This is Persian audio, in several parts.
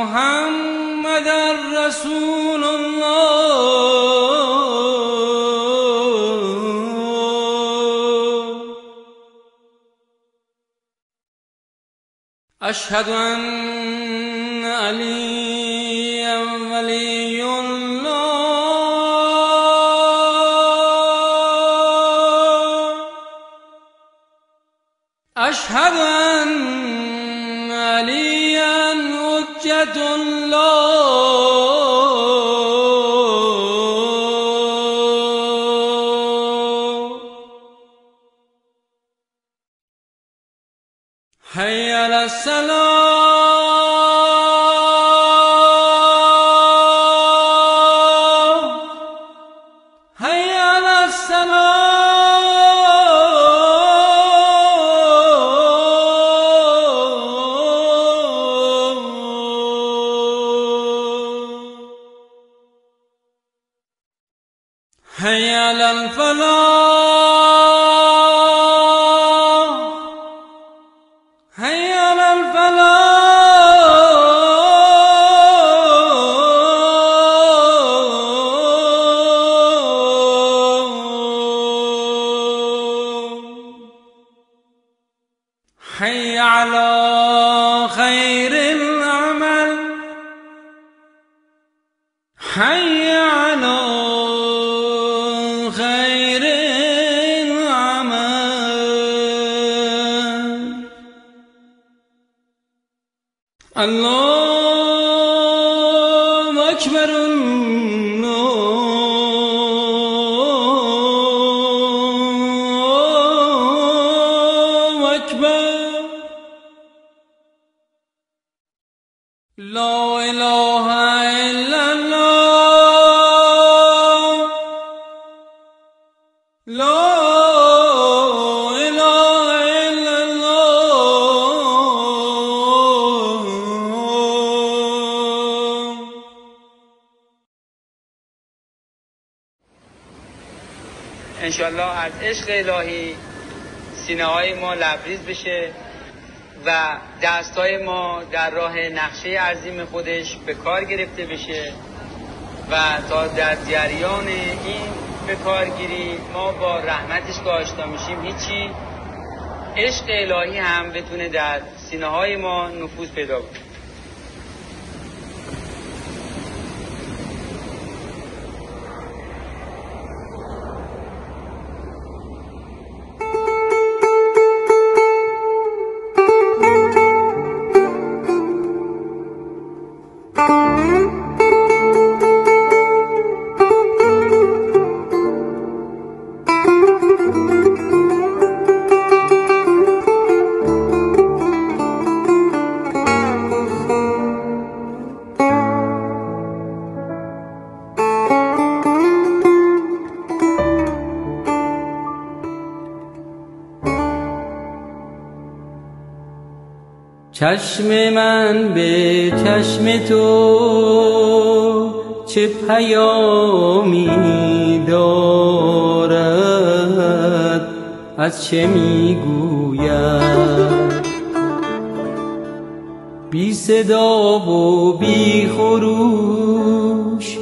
محمد رسول الله. أشهد أن عليا ولي الله. أشهد أن السلام. هيا للسلام. هيا للفلاح. حي على خير العمل. حي على خير العمل. الله أكبر الله أكبر انشالله از عشق الهی سینه های ما لبریز بشه و دست های ما در راه نقشه عظیم خودش به کار گرفته بشه و تا در جریان این به کارگیری ما با رحمتش که آشنا میشیم. هیچی عشق الهی هم بتونه در سینه های ما نفوذ پیدا کنه. چشم من به چشم تو چه پیامی دارد؟ از چه می‌گوید؟ بی صدا و بی خروش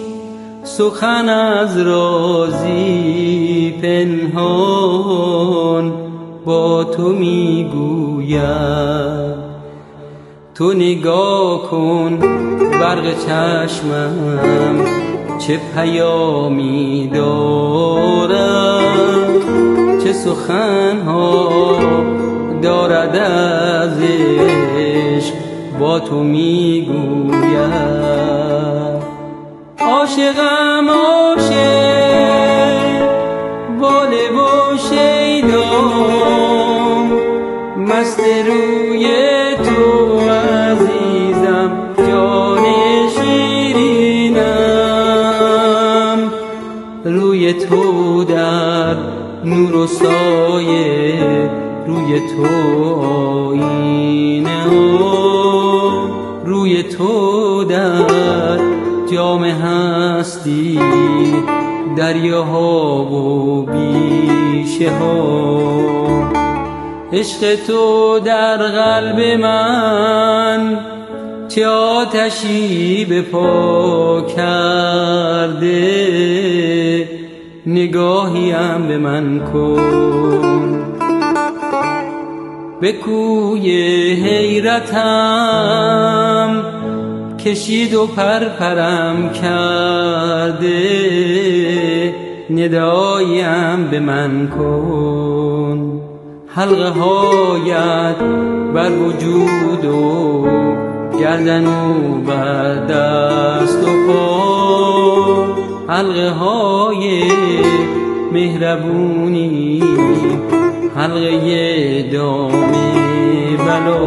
سخن از رازی پنهان با تو می‌گوید. تو نگاه کن برق چشمم چه پیامی دارم چه سخنها دارد از عشق با تو می‌گوید عاشقم عاشق باله و شیدام مست روی نور و سایه روی تو آینه روی تو در جام هستی دریاها و بیشه ها. عشق تو در قلب من چه آتشی به پا کرده. نگاهیم به من کن. به کوی حیرتم کشید و پرپرم کرده. ندایم به من کن. حلقه هایت بر وجود و گردن و بر دست و پا حلقه های مهربونی حلقه دام بلا.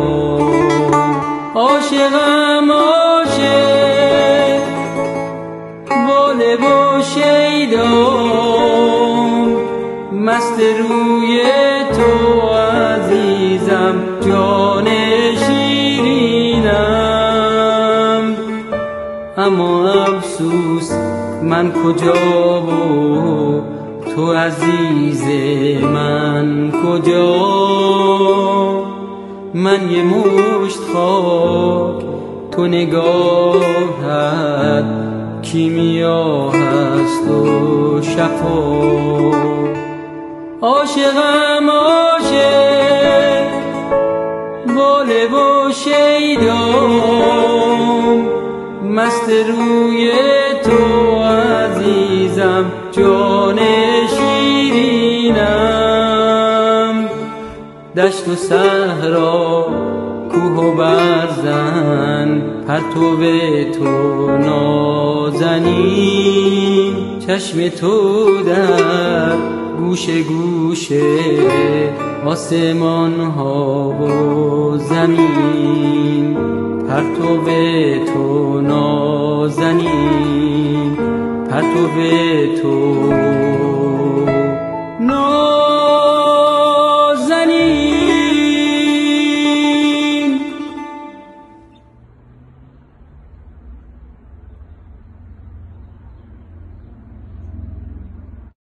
عاشقم عاشق باله و شیدام. مست روی تو عزیزم جان شیرینم. اما افسوس من کجا و تو عزیز من کجا؟ من یه مشت خاک تو نگاهت کیمیا هست و شفا؟ عاشقم عاشق باله و شیدام. مست روی تو عزیزم جان شیرینم. دشت و صحرا کوه و برزن پرتو تو نازنین. چشم تو در گوشه گوشه آسمان ها و زمین پرتو تو نازنین پرتو تو نازنین